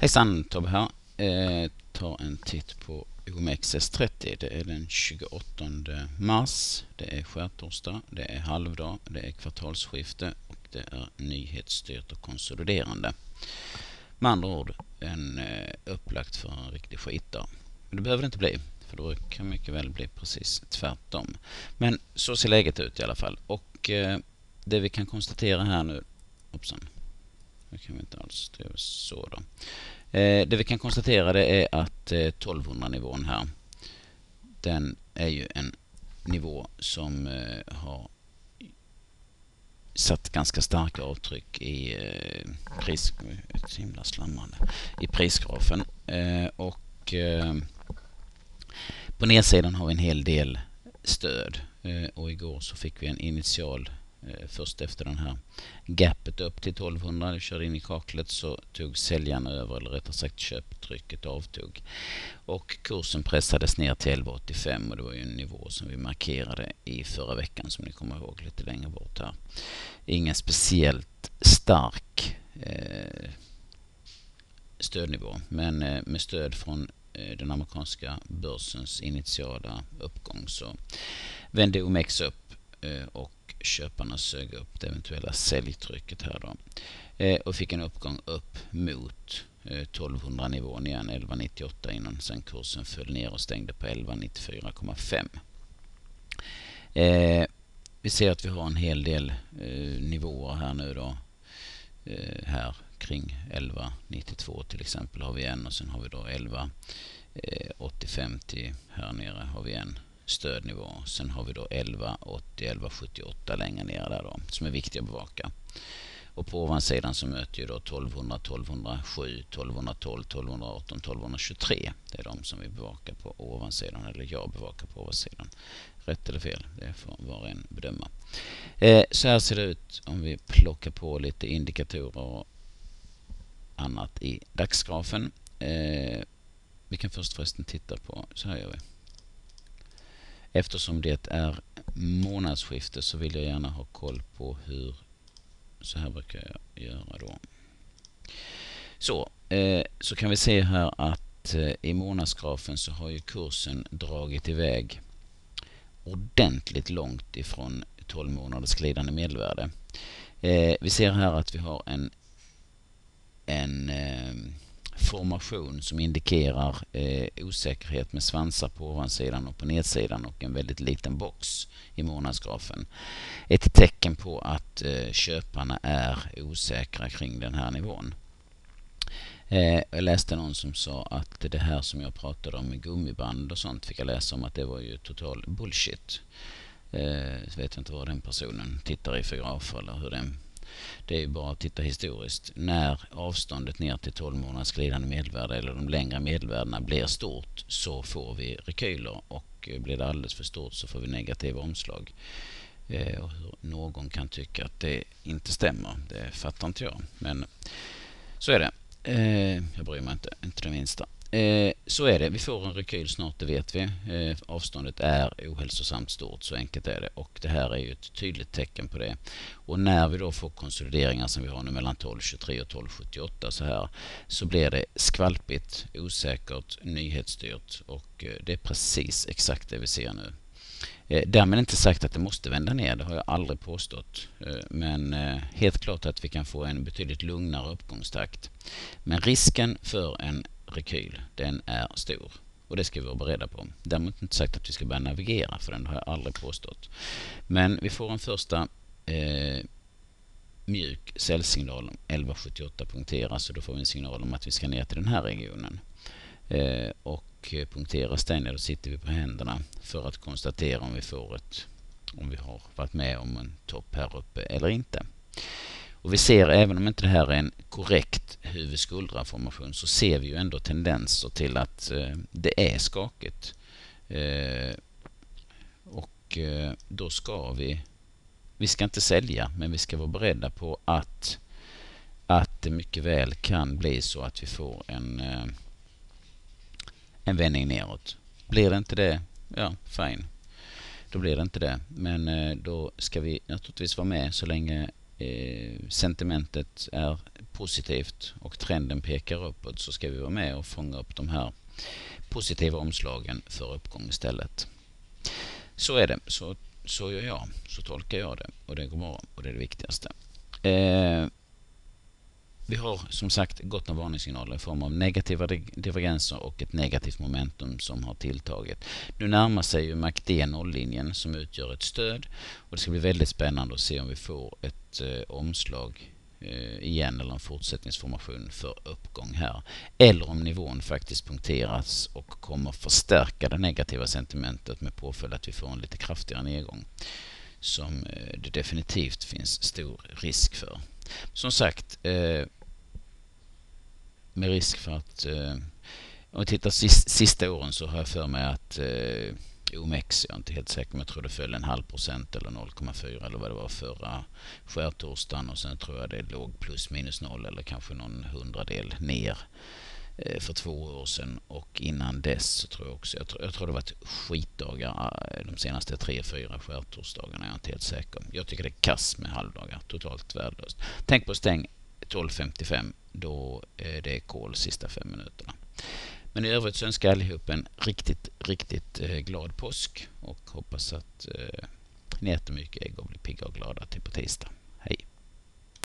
Hejsan, Tobbe här. Eh, tar en titt på OMXS30. Det är den 28 mars. Det är skärtorsdag, det är halvdag, det är kvartalsskifte och det är nyhetsstyrt och konsoliderande. Med andra ord, en eh, upplagt för en riktig skitdag. Men Det behöver det inte bli, för då kan mycket väl bli precis tvärtom. Men så ser läget ut i alla fall. Och eh, det vi kan konstatera här nu... Hoppsan. Det kan vi inte alls skriva så då. Eh, det vi kan konstatera det är att eh, 1200-nivån här, den är ju en nivå som eh, har satt ganska starka avtryck i eh, pris... Ett himla slammande. I prisgrafen. Eh, och eh, på nedsidan har vi en hel del stöd. Eh, och igår så fick vi en initial Eh, först efter den här gapet upp till 1200, det körde in i kaklet, så tog säljarna över, eller rättare sagt köptrycket avtog. Och kursen pressades ner till 11,85 och det var ju en nivå som vi markerade i förra veckan som ni kommer ihåg lite längre bort här. Ingen speciellt stark eh, stödnivå, men eh, med stöd från eh, den amerikanska börsens initiala uppgång så vände OMX upp eh, och köparna sög upp det eventuella säljtrycket här då. Eh, och fick en uppgång upp mot eh, 1200 nivån igen, 1198 innan sen kursen föll ner och stängde på 1194,5. Eh, vi ser att vi har en hel del eh, nivåer här nu då. Eh, här kring 1192 till exempel har vi en och sen har vi då 118050 eh, här nere har vi en stödnivå. Sen har vi då 1180, 1178 längre ner där då, som är viktiga att bevaka. Och på ovansidan så möter ju då 1200, 1207, 1212, 1218, 1223. Det är de som vi bevakar på ovansidan, eller jag bevakar på ovansidan. Rätt eller fel, det får var och en bedöma. Eh, så här ser det ut om vi plockar på lite indikatorer och annat i dagsgrafen. Eh, vi kan först förresten titta på, så här gör vi. Eftersom det är månadsskifte så vill jag gärna ha koll på hur så här brukar jag göra då. Så, eh, så kan vi se här att eh, i månadsgrafen så har ju kursen dragit iväg ordentligt långt ifrån 12 månaders glidande medelvärde. Eh, vi ser här att vi har en, en eh, formation som indikerar eh, osäkerhet med svansar på ovansidan och på nedsidan och en väldigt liten box i månadsgrafen. Ett tecken på att eh, köparna är osäkra kring den här nivån. Eh, jag läste någon som sa att det här som jag pratade om med gummiband och sånt fick jag läsa om att det var ju total bullshit. Eh, vet inte vad den personen tittar i för graf eller hur den det är ju bara att titta historiskt. När avståndet ner till 12 månaders glidande medelvärde eller de längre medelvärdena blir stort så får vi rekyler och eh, blir det alldeles för stort så får vi negativa omslag. Eh, och hur någon kan tycka att det inte stämmer, det fattar inte jag. Men så är det. Eh, jag bryr mig inte, inte det minsta. Eh, så är det. Vi får en rekyl snart, det vet vi. Eh, avståndet är ohälsosamt stort, så enkelt är det. Och det här är ju ett tydligt tecken på det. Och när vi då får konsolideringar som vi har nu mellan 12.23 och 12.78 så här så blir det skvalpigt, osäkert, nyhetsstyrt och eh, det är precis exakt det vi ser nu. Eh, därmed inte sagt att det måste vända ner, det har jag aldrig påstått. Eh, men eh, helt klart att vi kan få en betydligt lugnare uppgångstakt. Men risken för en rekyl, den är stor. Och det ska vi vara beredda på. Däremot inte sagt att vi ska börja navigera, för den har jag aldrig påstått. Men vi får en första eh, mjuk säljsignal 1178 punkteras så då får vi en signal om att vi ska ner till den här regionen. Eh, och eh, punkteras den, då sitter vi på händerna för att konstatera om vi får ett om vi har varit med om en topp här uppe eller inte. Och vi ser, även om inte det här är en korrekt huvud-skuldra-formation, så ser vi ju ändå tendenser till att eh, det är skakigt. Eh, och eh, då ska vi, vi ska inte sälja, men vi ska vara beredda på att, att det mycket väl kan bli så att vi får en, eh, en vändning neråt. Blir det inte det, ja, fine. Då blir det inte det. Men eh, då ska vi naturligtvis vara med så länge Eh, sentimentet är positivt och trenden pekar uppåt så ska vi vara med och fånga upp de här positiva omslagen för uppgång istället. Så är det. Så, så gör jag. Så tolkar jag det. Och det går bra. Och det är det viktigaste. Eh, vi har som sagt gott om varningssignaler i form av negativa divergenser och ett negativt momentum som har tilltagit. Nu närmar sig ju MACD nolllinjen som utgör ett stöd och det ska bli väldigt spännande att se om vi får ett eh, omslag eh, igen eller en fortsättningsformation för uppgång här. Eller om nivån faktiskt punkteras och kommer förstärka det negativa sentimentet med påföljd att vi får en lite kraftigare nedgång som eh, det definitivt finns stor risk för. Som sagt, eh, med risk för att eh, om vi tittar sista, sista åren så har jag för mig att eh, OMX, jag är inte helt säker, men jag tror det föll en halv procent eller 0,4 eller vad det var förra skärtorsdagen och sen tror jag det låg plus minus noll eller kanske någon hundradel ner eh, för två år sedan och innan dess så tror jag också, jag tror, jag tror det varit skitdagar eh, de senaste tre, fyra skärtorsdagarna, jag är inte helt säker. Jag tycker det är kass med halvdagar, totalt värdelöst. Tänk på stäng 12.55 då eh, är det kol sista fem minuterna. Men i övrigt så önskar jag allihop en riktigt, riktigt eh, glad påsk och hoppas att eh, ni äter mycket ägg och blir pigga och glada till på tisdag.